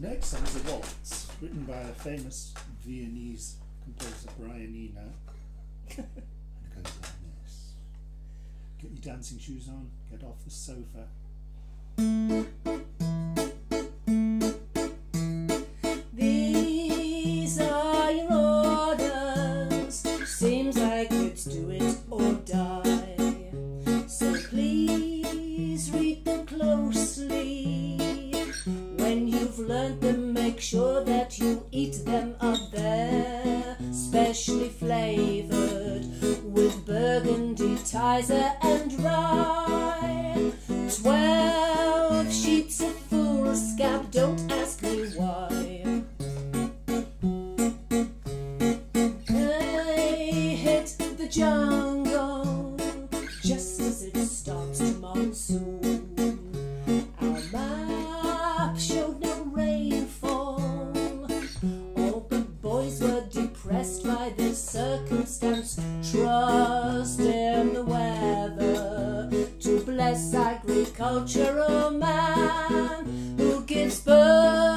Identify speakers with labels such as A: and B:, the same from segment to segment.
A: The next song is a waltz, written by the famous Viennese composer Brian Eno. and it goes like this Get your dancing shoes on, get off the sofa.
B: make sure that you eat them up there, specially flavoured with burgundy, tizer and rye. Twelve trust in the weather to bless agricultural man who gives birth.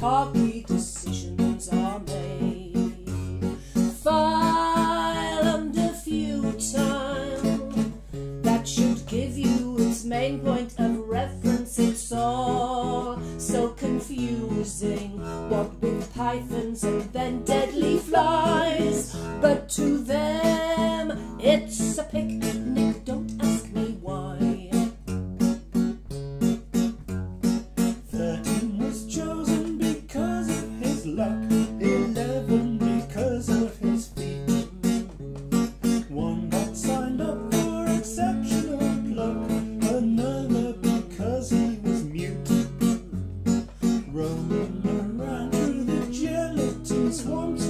B: Copy decisions are made. File under futile, that should give you its main point of reference. It's all so confusing, what with pythons and then deadly flies. But to them, it's a
A: picture. swarm to